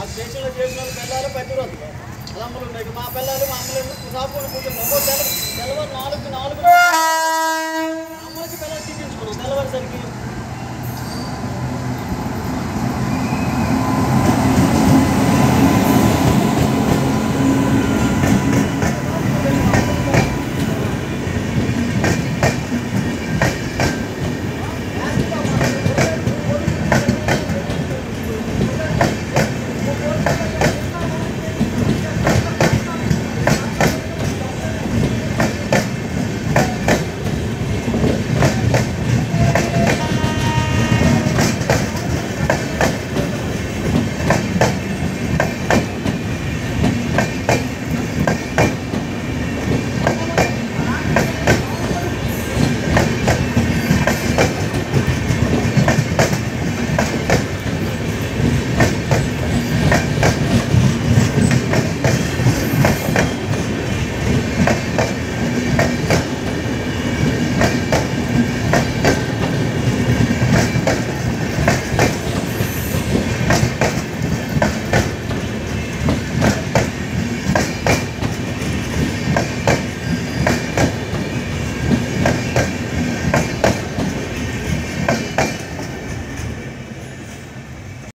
ఆ స్టేషన్లో చేసిన వాళ్ళు పిల్లలు ప్రతిరోజు. అలమ్మలు ఉన్నాయి మా పిల్లలు మా అమ్మలు షాపుకొని కూర్చున్నాం. తెల్లవారు నాలుగు నాలుగు